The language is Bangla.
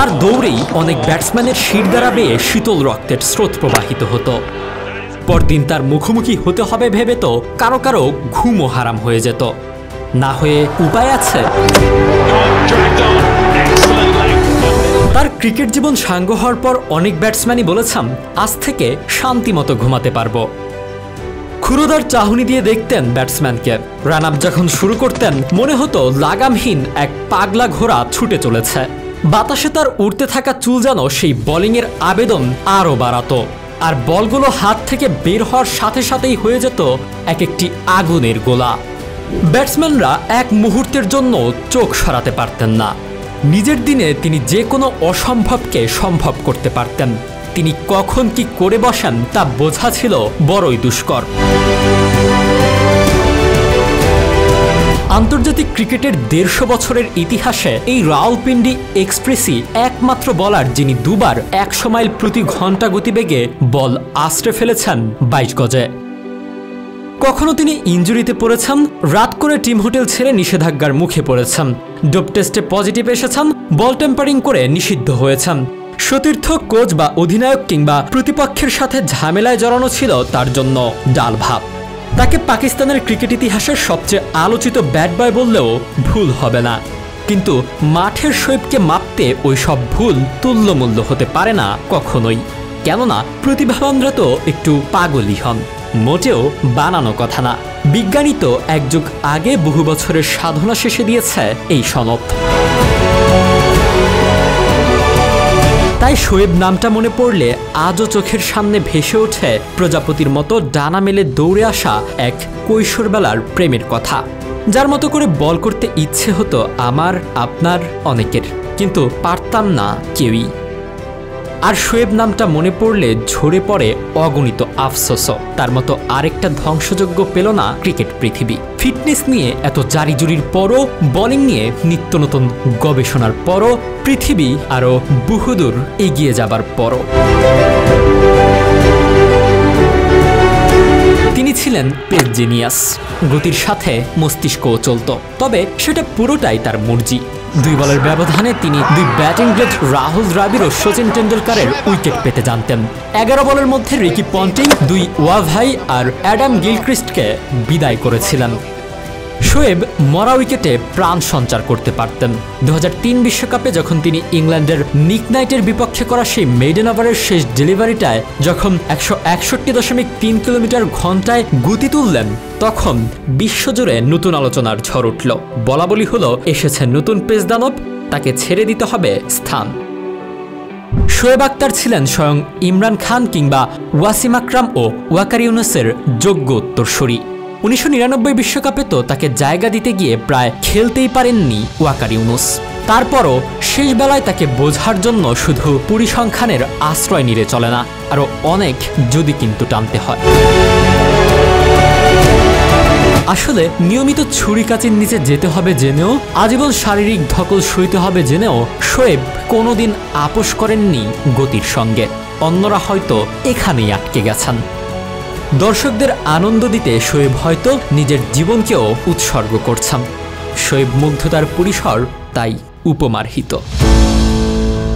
তার দৌড়েই অনেক ব্যাটসম্যানের শির দ্বারা বেয়ে শীতল রক্তের স্রোত প্রবাহিত হতো। পরদিন তার মুখোমুখি হতে হবে ভেবে তো কারও কারও ঘুমও হারাম হয়ে যেত। না হয়ে উপায় আছে. তার ক্রিকেট জীবন সাঙ্গ হওয়ার পর অনেক ব্যাটসম্যানই বলেছেন, আজ থেকে শান্তিমতো ঘুমাতে পারব। ক্ষুরোদার চাহনি দিয়ে দেখতেন ব্যাটসম্যানকে। রান আপ যখন শুরু করতেন, মনে হতো লাগামহীন এক পাগলা ঘোড়া ছুটে চলেছে। বাতাসে তার উড়তে থাকা চুল যেন সেই বোলিংয়ের আবেদন আরও বাড়াতো। আর বলগুলো হাত থেকে বের হওয়ার সাথে সাথেই হয়ে যেত এক একটি আগুনের গোলা। ব্যাটসম্যানরা এক মুহূর্তের জন্য চোখ সরাতে পারতেন না। নিজের দিনে তিনি যে কোনো অসম্ভবকে সম্ভব করতে পারতেন। তিনি কখন কি করে বসেন তা বোঝা ছিল বড়ই দুষ্কর। আন্তর্জাতিক ক্রিকেটের দেড়শো বছরের ইতিহাসে এই রাওলপিন্ডি এক্সপ্রেসই একমাত্র বলার যিনি দুবার একশো মাইল প্রতি ঘণ্টা গতিবেগে বল আশ্রে ফেলেছেন বাইশ গজে। কখনো তিনি ইঞ্জুরিতে পড়েছেন, রাত করে টিম হোটেল ছেড়ে নিষেধাজ্ঞার মুখে পড়েছেন, ডোপ টেস্টে পজিটিভ এসেছেন, বল টেম্পারিং করে নিষিদ্ধ হয়েছেন। সতীর্থ, কোচ বা অধিনায়ক কিংবা প্রতিপক্ষের সাথে ঝামেলায় জড়ানো ছিল তার জন্য ডাল ভাব তাকে পাকিস্তানের ক্রিকেট ইতিহাসের সবচেয়ে আলোচিত ব্যাট বয় বললেও ভুল হবে না। কিন্তু মাঠের শৈবকে মাপতে ওই সব ভুল তুল্যমূল্য হতে পারে না কখনোই। কেননা প্রতিভাবানরা তো একটু পাগলই হন। মোটেও বানানো কথা না। বিজ্ঞানী তো এক যুগ আগে বহু বছরের সাধনা শেষে দিয়েছে এই সনদ। তাই শোয়েব নামটা মনে পড়লে আজও চোখের সামনে ভেসে ওঠে প্রজাপতির মতো ডানা মেলে দৌড়ে আসা এক কৈশোরবেলার প্রেমের কথা। যার মতো করে বল করতে ইচ্ছে হতো আমার, আপনার, অনেকের। কিন্তু পারতাম না কেউই। আর শোয়েব নামটা মনে পড়লে ঝরে পড়ে অগণিত আফসোস তার মতো আরেকটা ধ্বংসযোগ্য পেল না ক্রিকেট পৃথিবী। ফিটনেস নিয়ে এত জারিজুরির পরও, বোলিং নিয়ে নিত্য নতুন গবেষণার পরও, পৃথিবী আরও বহুদূর এগিয়ে যাবার পরও। তিনি ছিলেন পেস জিনিয়াস। গতির সাথে মস্তিষ্কও চলত, তবে সেটা পুরোটাই তার মর্জি। দুই বলের ব্যবধানে তিনি দুই ব্যাটিং গ্রেড রাহুল দ্রাবিড় ও সচিন টেন্ডুলকারের উইকেট পেতে জানতেন। এগারো বলের মধ্যে রিকি পন্টিং, দুই ওয়াভাই আর অ্যাডাম গিলক্রিস্টকে বিদায় করেছিলেন। শোয়েব মরা উইকেটে প্রাণ সঞ্চার করতে পারতেন। দু বিশ্বকাপে যখন তিনি ইংল্যান্ডের নিক নাইটের বিপক্ষে করা সেই মেডেন ওভারের শেষ ডেলিভারিটায় যখন একশো একষট্টি দশমিক তিন কিলোমিটার ঘন্টায় গতি তুললেন, তখন বিশ্বজুড়ে নতুন আলোচনার ঝড় উঠল। বলা বলি হলো, এসেছে নতুন পেস দানব, তাকে ছেড়ে দিতে হবে স্থান। শোয়েব আক্তার ছিলেন স্বয়ং ইমরান খান কিংবা ওয়াসিম আকরাম ও ওয়াকার ইউনুসের যোগ্য উত্তরসূরি। উনিশশো বিশ্বকাপে তো তাকে জায়গা দিতে গিয়ে প্রায় খেলতেই পারেননি ওয়াকার ইউনুস। তারপরও শেষ বেলায় তাকে বোঝার জন্য শুধু পরিসংখ্যানের আশ্রয় নিলে চলে না, আরও অনেক যদি কিন্তু টানতে হয়। আসলে নিয়মিত ছুরি কাচির নিচে যেতে হবে জেনেও, আজীবন শারীরিক ধকল সইতে হবে জেনেও শোয়েব কোনোদিন আপোষ করেননি গতির সঙ্গে। অন্যরা হয়তো এখানেই আটকে গেছেন। দর্শকদের আনন্দ দিতে শোয়েব হয়তো নিজের জীবনকেও উৎসর্গ করছেন। শোয়েব মুগ্ধতার পরিসর তাই উপমার্হিত।